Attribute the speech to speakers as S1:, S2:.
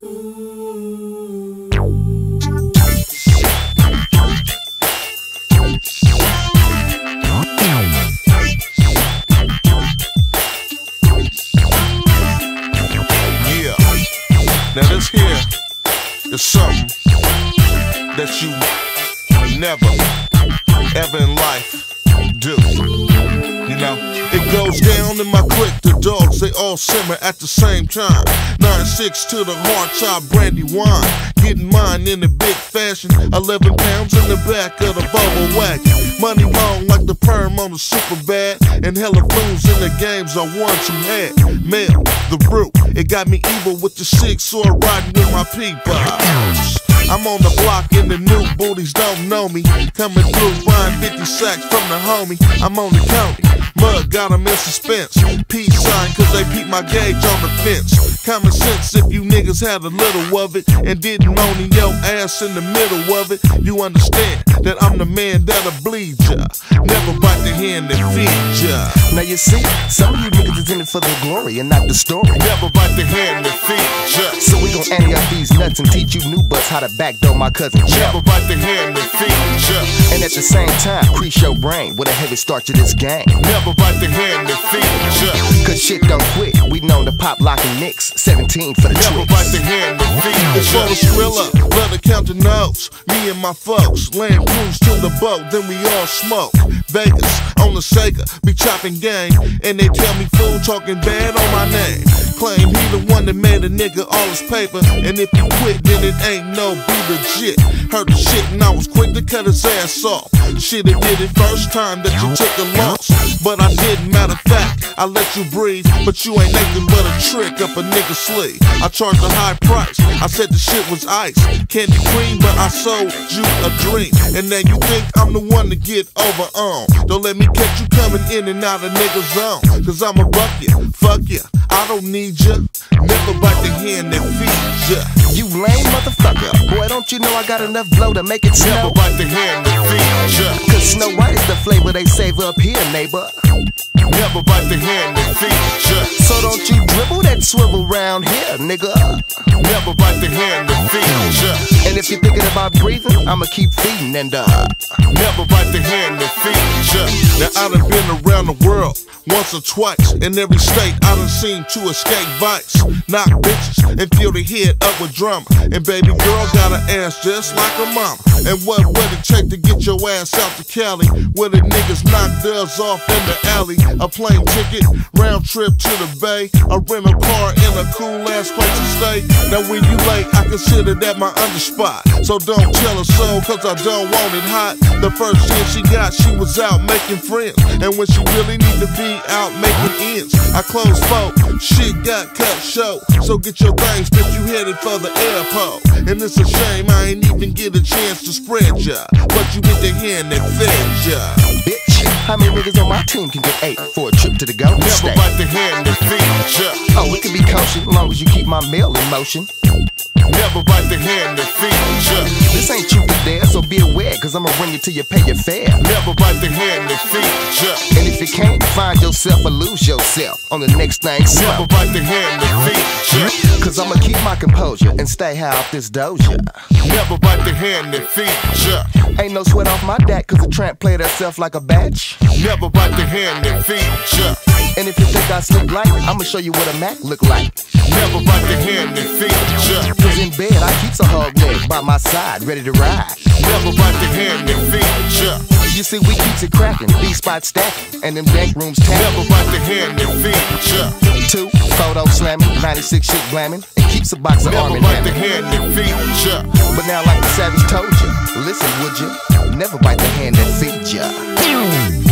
S1: Now this here is something that you never, ever in life do. You know, goes down in my clique. The dogs they all simmer at the same time. Nine six to the hard top brandy wine. Getting mine in a big fashion. Eleven pounds in the back of the bubble wagon. Money long like the perm on the super bad. And hella fools in the games I once had. Male, the root. It got me evil with the six sword riding with my people. I'm on the block and the new booties don't know me. Coming through, buying 50 sacks from the homie. I'm on the county. Mud got 'em in suspense. Peace sign, cause they peep my gauge on the fence. Common sense if you niggas had a little of it and didn't moan in your ass in the middle of it. You understand that I'm the man that'll bleed ya. Never bite the hand that feeds ya.
S2: Now you see, some of you niggas is in it for the glory and not the story.
S1: Never bite the hand that feeds ya.
S2: So we gon' ante up these nuts and teach you new butts how to backdoor my cousin
S1: Never bite the hand
S2: at the same time, crease your brain with a heavy start to this game.
S1: Never bite the hand that feeds ya.
S2: Cause shit don't quit. We known to pop locking nicks. 17 for the
S1: Never bite the
S2: twix.
S1: hand that feeds ya. For the thriller, let her count the notes. Me and my folks land cruise to the boat, then we all smoke. Vegas on the Sega, be chopping game, and they tell me fool talking bad on my name. Claim he the one that made a nigga all his paper, and if you quit, then it ain't no be legit. Heard the shit and I was quick to cut his ass off. Shoulda did it first time that you took a loss, but I didn't. Matter of fact, I let you breathe, but you ain't nothing but a trick up a nigga's sleeve. I charged a high price. I said the shit was ice, candy cream, but I sold you a dream. And now you think I'm the one to get over on. Don't let me catch you coming in and out of niggas' zone. Cause I'ma buck you, fuck you. I don't need ya. Never bite the hand that feeds ya.
S2: You lame motherfucker. Boy, don't you know I got enough blow to make it
S1: Never
S2: snow?
S1: bite the hand that feeds ya.
S2: Cause Snow White is the flavor they save up here, neighbor.
S1: Never bite the hand that feeds ya.
S2: So don't you dribble that swivel round here, nigga.
S1: Never bite the hand that feeds ya.
S2: And if you're thinking about breathing, I'ma keep feeding and uh.
S1: Never bite the hand that feeds ya. Now I done been around the world once or twice. In every state, I done seen to escape vice. Knock bitches and fill the head up with drama. And baby girl got an ass just like her mama. And what would it take to get your ass out to Cali? Where the niggas knock theirs off in the alley. A plane ticket, round trip to the bay. A rental car in a cool ass place to stay. Now when you late, I consider that my underspot. So don't tell her so, cause I don't want it hot. The first chance she got, she was out making friends. And when she really need to be out making ends, I closed folk. Shit got cut short. So get your things, bitch, you headed for the airport. And it's a shame I ain't even get a chance to spread ya. But you get the hand that fed ya.
S2: How many niggas on my team can get eight for a trip to the Golden
S1: Never
S2: State?
S1: bite the hand that feeds ya.
S2: Oh, it can be kosher, as long as you keep my mail in motion.
S1: Never bite the hand that feeds ya.
S2: This ain't or dare, so be aware, cause I'ma run you till you pay your fare.
S1: Never bite the hand that feeds ya.
S2: And if you can't find yourself or lose yourself on the next thing,
S1: Never bite the hand that feeds ya.
S2: Cause I'ma keep my composure and stay high off this doja.
S1: Never bite the hand that feeds ya.
S2: Ain't no sweat off my deck, cause the tramp played herself like a batch.
S1: Never bite the hand that feeds ya.
S2: And if you think I sleep light, I'ma show you what a Mac look like.
S1: Never bite the hand that feeds ya.
S2: Cause in bed, I keep a hog leg by my side, ready to ride.
S1: Never bite the hand that feeds ya.
S2: You see, we keeps it cracking, these spots stacking, and them dank rooms tapping.
S1: Never bite the hand that feeds ya.
S2: Two, photo slamming, 96 shit glamming, and keeps a box of arm
S1: Never
S2: in
S1: bite the
S2: hand.
S1: feeds ya.
S2: But now, like the savage told you, listen, would you? Never bite the hand that feeds ya.